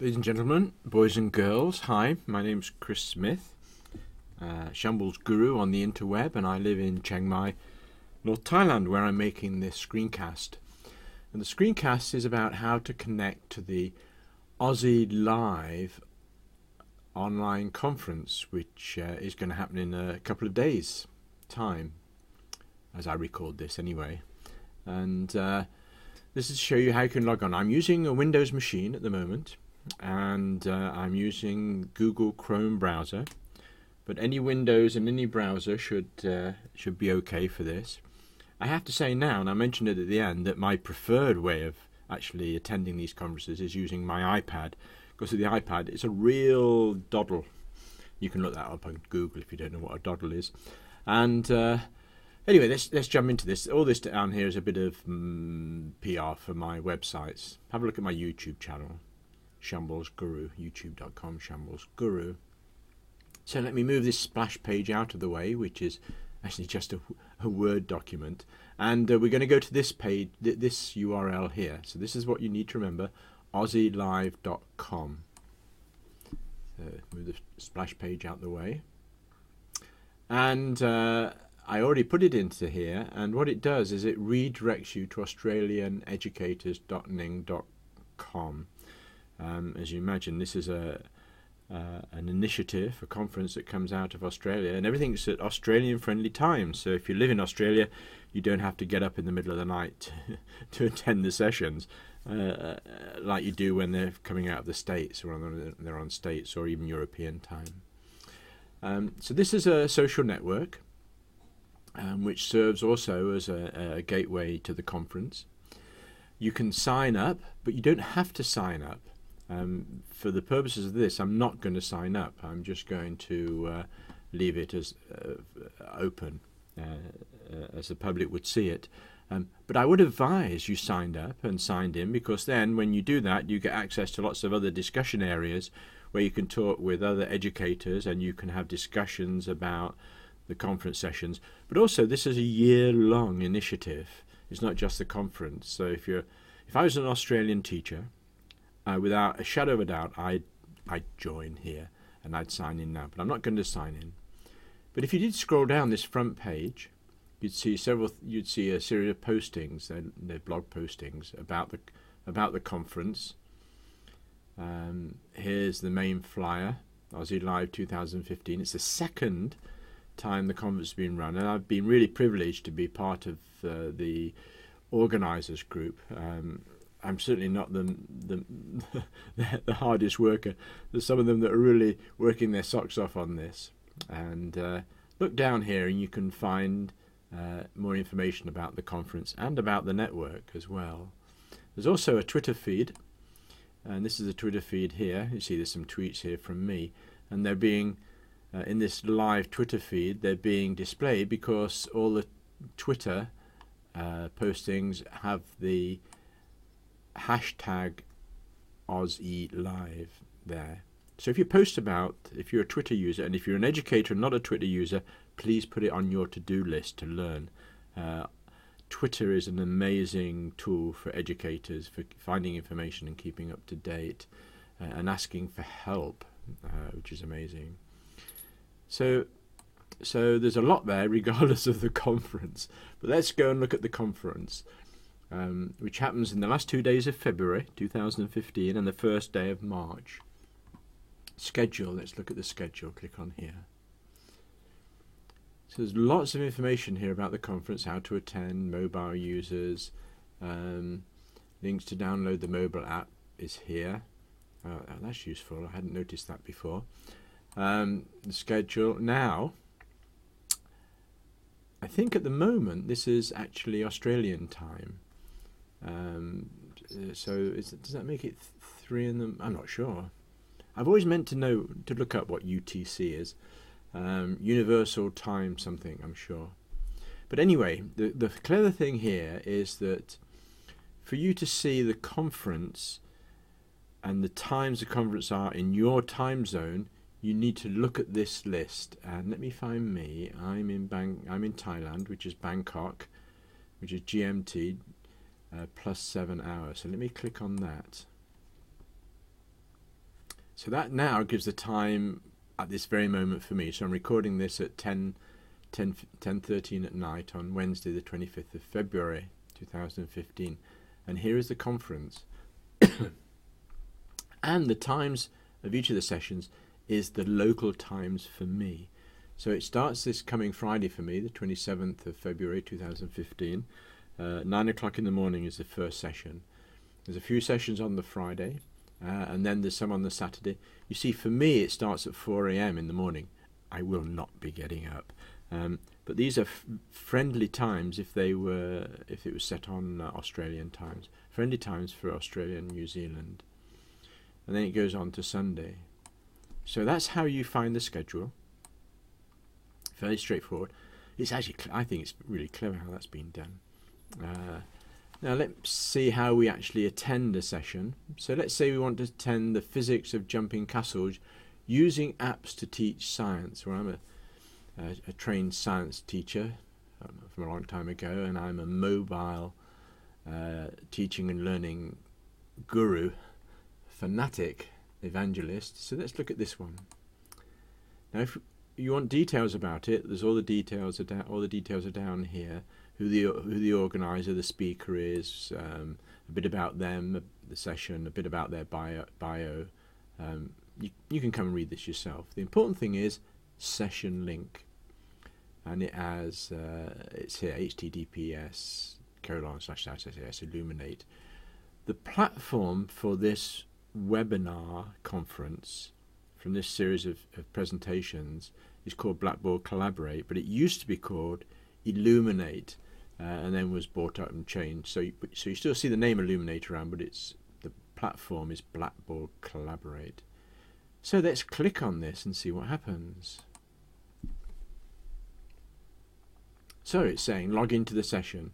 Ladies and gentlemen, boys and girls, hi, my name's Chris Smith, uh, Shambles Guru on the interweb, and I live in Chiang Mai, North Thailand, where I'm making this screencast. And the screencast is about how to connect to the OZeLIVE online conference, which uh, is going to happen in a couple of days' time, as I record this anyway. And uh, this is to show you how you can log on. I'm using a Windows machine at the moment, and uh, I'm using Google Chrome browser. But any Windows and any browser should uh, should be okay for this. I have to say now, and I mentioned it at the end, that my preferred way of actually attending these conferences is using my iPad because of the iPad, it's a real doddle. You can look that up on Google if you don't know what a doddle is. And uh, anyway, let's let's jump into this. All this down here is a bit of mm, PR for my websites. Have a look at my YouTube channel, Shambles Guru, YouTube.com Shambles Guru. So let me move this splash page out of the way, which is actually just a, a Word document, and uh, we're going to go to this page, th- this URL here. So this is what you need to remember: ozelive.com. So move the splash page out the way. And uh, I already put it into here, and what it does is it redirects you to australianeducators.ning.com. Um, as you imagine, this is a uh, an initiative, a conference that comes out of Australia, and everything's at Australian friendly times. So if you live in Australia, you don't have to get up in the middle of the night to attend the sessions uh, uh, like you do when they're coming out of the States or they're on States or even European time. Um, so this is a social network um, which serves also as a, a gateway to the conference. You can sign up, but you don't have to sign up. Um, for the purposes of this, I'm not going to sign up. I'm just going to uh, leave it as uh, open uh, uh, as the public would see it. Um, but I would advise you signed up and signed in because then, when you do that, you get access to lots of other discussion areas where you can talk with other educators and you can have discussions about the conference sessions. But also, this is a year-long initiative. It's not just the conference. So if you're, if I was an Australian teacher uh, without a shadow of a doubt, I'd, I'd join here and I'd sign in now. But I'm not going to sign in. But if you did scroll down this front page, you'd see several. You'd see a series of postings, their, blog postings about the about the conference. Um, here's the main flyer, OZeLIVE 2015. It's the second time the conference has been run, and I've been really privileged to be part of uh, the organisers group. Um, I'm certainly not the, the the hardest worker. There's some of them that are really working their socks off on this. And uh, look down here, and you can find uh, more information about the conference and about the network as well. There's also a Twitter feed, and this is a Twitter feed here. You see, there's some tweets here from me, and they're being uh, in this live Twitter feed. They're being displayed because all the Twitter uh, postings have the hashtag OZeLIVE there. So if you post about, if you're a Twitter user, and if you're an educator and not a Twitter user, please put it on your to-do list to learn. Uh, Twitter is an amazing tool for educators for finding information and keeping up to date uh, and asking for help, uh, which is amazing. So, so there's a lot there, regardless of the conference. But let's go and look at the conference um, which happens in the last two days of February 2015 and the first day of March. Schedule, let's look at the schedule. Click on here. So there's lots of information here about the conference, how to attend, mobile users, um, links to download the mobile app is here. Uh, that's useful. I hadn't noticed that before. Um, the schedule now. I think at the moment this is actually Australian time. Um, so is, does that make it th three in the? I'm not sure. I've always meant to know to look up what UTC is. Um, universal time something, I'm sure. But anyway, the the clever thing here is that for you to see the conference and the times the conference are in your time zone, you need to look at this list. And let me find me. I'm in Bang. I'm in Thailand, which is Bangkok, which is GMT, uh, plus seven hours. So let me click on that. So that now gives the time at this very moment for me. So I'm recording this at 10, 10, 10 13 at night on Wednesday, the 25th of February 2015. And here is the conference. and the times of each of the sessions is the local times for me. So it starts this coming Friday for me, the 27th of February 2015. Uh, 9 o'clock in the morning is the first session. There's a few sessions on the Friday, uh, and then there's some on the Saturday. You see, for me, it starts at 4 a.m. in the morning. I will not be getting up. Um, but these are f- friendly times if they were if it was set on uh, Australian times. Friendly times for Australia and New Zealand. And then it goes on to Sunday. So that's how you find the schedule. Very straightforward. It's actually, I think it's really clever how that's been done. Uh, now let's see how we actually attend a session. So let's say we want to attend the physics of jumping castles using apps to teach science. Where I'm a, a, a trained science teacher um, from a long time ago, and I'm a mobile uh, teaching and learning guru, fanatic evangelist. So let's look at this one. Now, if you want details about it, there's all the details are down. All the details are down here. Who the who the organizer, the speaker is, um, a bit about them, the session, a bit about their bio. bio. Um, you you can come and read this yourself. The important thing is session link, and it has uh, it's here https colon slash slash elluminate. The platform for this webinar conference from this series of, of presentations is called Blackboard Collaborate, but it used to be called Elluminate, uh, and then was bought out and changed. So, you, so you still see the name Elluminate around, but it's the platform is Blackboard Collaborate. So let's click on this and see what happens. So it's saying log into the session.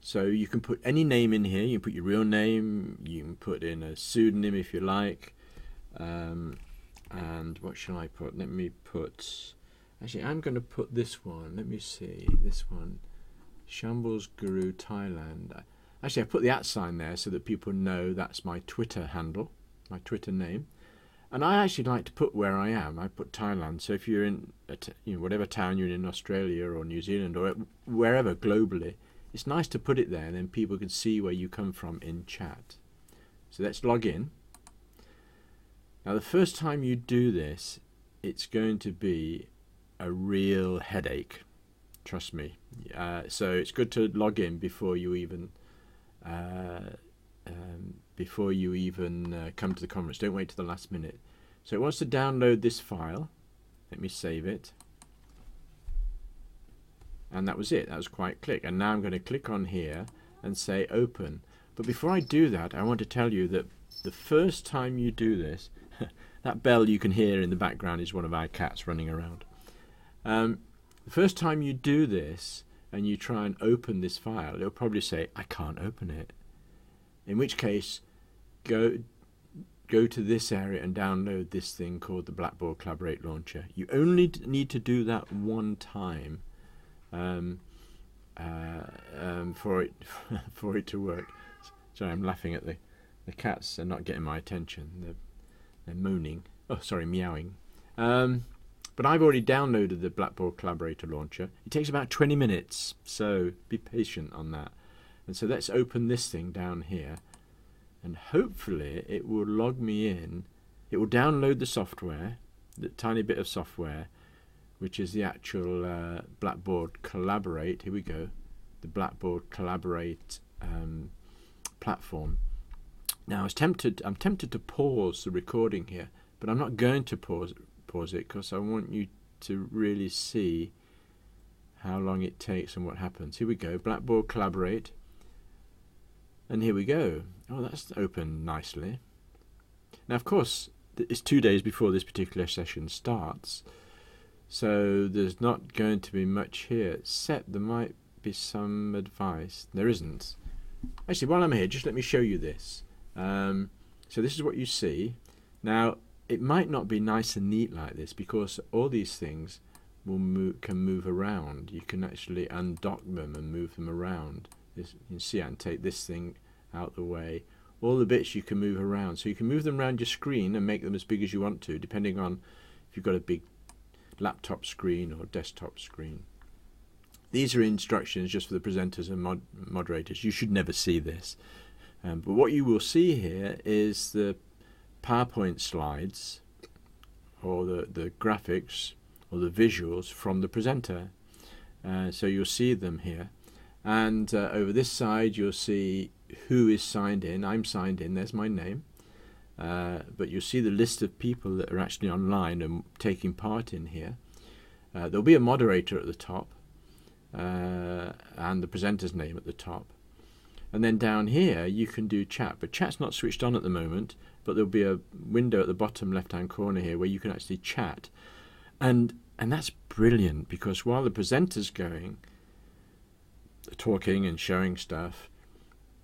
So you can put any name in here. You can put your real name. You can put in a pseudonym if you like. Um, and what shall I put? Let me put. Actually, I'm going to put this one. Let me see this one. Shambles Guru Thailand. Actually, I put the at sign there so that people know that's my Twitter handle, my Twitter name. And I actually like to put where I am. I put Thailand. So if you're in, you know, whatever town you're in, in Australia or New Zealand or wherever globally, it's nice to put it there, and then people can see where you come from in chat. So let's log in. Now, the first time you do this, it's going to be a real headache. Trust me. Uh, so it's good to log in before you even uh, um, before you even uh, come to the conference. Don't wait to the last minute. So it wants to download this file. Let me save it. And that was it. That was quite quick. And now I'm going to click on here and say open. But before I do that, I want to tell you that the first time you do this, that bell you can hear in the background is one of our cats running around. Um, the first time you do this and you try and open this file, it'll probably say, I can't open it. In which case, go go to this area and download this thing called the Blackboard Collaborate Launcher. You only need to do that one time um, uh, um, for it for it to work. Sorry, I'm laughing at the the cats They're not getting my attention. They're they're moaning. Oh, sorry, meowing. Um, but I've already downloaded the Blackboard Collaborator launcher. It takes about 20 minutes, so be patient on that. And so let's open this thing down here, and hopefully it will log me in. It will download the software, the tiny bit of software, which is the actual uh, Blackboard Collaborate. Here we go, the Blackboard Collaborate um, platform. Now, I was tempted. I'm tempted to pause the recording here, but I'm not going to pause pause it because I want you to really see how long it takes and what happens. Here we go. Blackboard Collaborate, and here we go. Oh, that's open nicely. Now, of course, it's two days before this particular session starts. So there's not going to be much here, except there might be some advice. There isn't. Actually, while I'm here, just let me show you this. Um, so this is what you see. Now, it might not be nice and neat like this because all these things will move, can move around. You can actually undock them and move them around. This, you can see I can take this thing out the way, all the bits you can move around. So you can move them around your screen and make them as big as you want to, depending on if you've got a big laptop screen or desktop screen. These are instructions just for the presenters and mod moderators. You should never see this. Um, but what you will see here is the PowerPoint slides or the, the graphics or the visuals from the presenter. Uh, so you'll see them here. And uh, over this side, you'll see who is signed in. I'm signed in, there's my name. Uh, but you'll see the list of people that are actually online and taking part in here. Uh, there'll be a moderator at the top uh, and the presenter's name at the top. And then down here you can do chat, but chat's not switched on at the moment, but there'll be a window at the bottom left hand corner here where you can actually chat. And and that's brilliant because while the presenter's going, talking and showing stuff,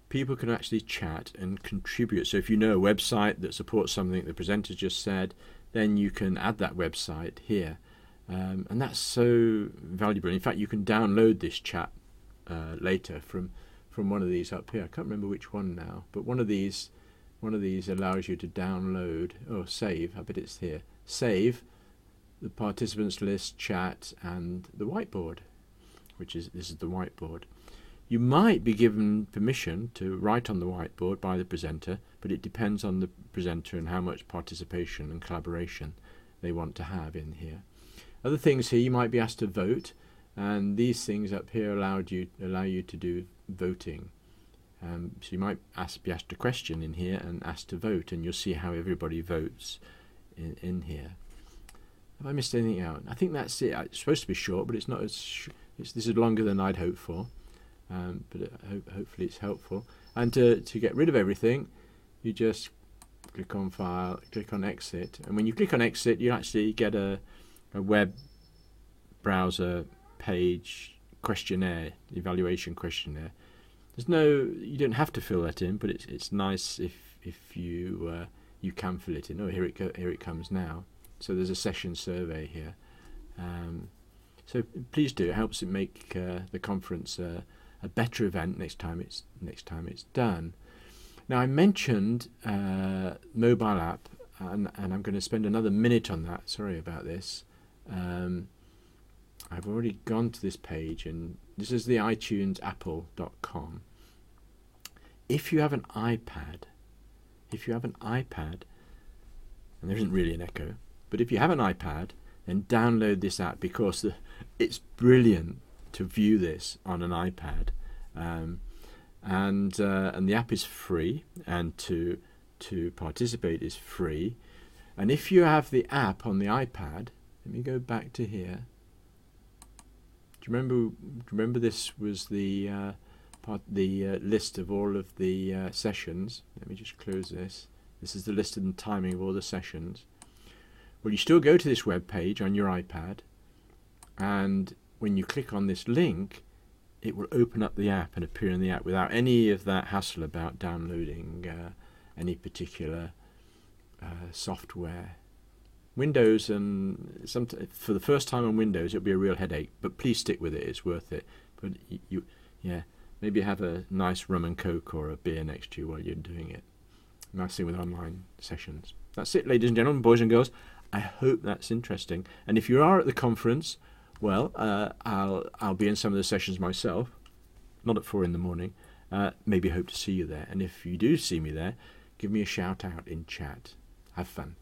people can actually chat and contribute. So if you know a website that supports something the presenter just said, then you can add that website here. Um, and that's so valuable. In fact, you can download this chat uh, later from from one of these up here. I can't remember which one now, but one of these one of these allows you to download or save. I bet it's here. Save the participants list, chat, and the whiteboard, which is this is the whiteboard. You might be given permission to write on the whiteboard by the presenter, but it depends on the presenter and how much participation and collaboration they want to have in here. Other things here, you might be asked to vote, and these things up here allowed you allow you to do voting. Um, so you might ask, be asked a question in here and asked to vote, and you'll see how everybody votes in, in here. Have I missed anything out? I think that's it. It's supposed to be short, but it's not as. it's, this is longer than I'd hoped for, um, but uh, hopefully it's helpful. And to to get rid of everything, you just click on File, click on Exit, and when you click on Exit, you actually get a a web browser page questionnaire, evaluation questionnaire. There's no, you don't have to fill that in, but it's it's nice if if you uh, you can fill it in. Oh, here it go, here it comes now. So there's a session survey here. Um, so please do. It helps it make uh, the conference uh, a better event next time it's next time it's done. Now I mentioned uh, mobile app, and, and I'm going to spend another minute on that. Sorry about this. Um, I've already gone to this page, and this is the iTunes Apple.com. If you have an iPad, if you have an iPad, and there isn't really an Echo, but if you have an iPad, then download this app because the, it's brilliant to view this on an iPad, um, and uh, and the app is free, and to to participate is free, and if you have the app on the iPad, let me go back to here. Do you remember? Do you remember this was the uh, part, the uh, list of all of the uh, sessions. Let me just close this. This is the list and timing of all the sessions. Well, you still go to this web page on your iPad, and when you click on this link, it will open up the app and appear in the app without any of that hassle about downloading uh, any particular uh, software Windows and some for the first time on Windows it'll be a real headache, but please stick with it. It's worth it. But you, you, yeah, maybe have a nice rum and coke or a beer next to you while you're doing it. Nice thing with online sessions. That's it, ladies and gentlemen, boys and girls. I hope that's interesting. And if you are at the conference, well, uh, I'll I'll be in some of the sessions myself, not at four in the morning. Uh, maybe hope to see you there. And if you do see me there, give me a shout out in chat. Have fun.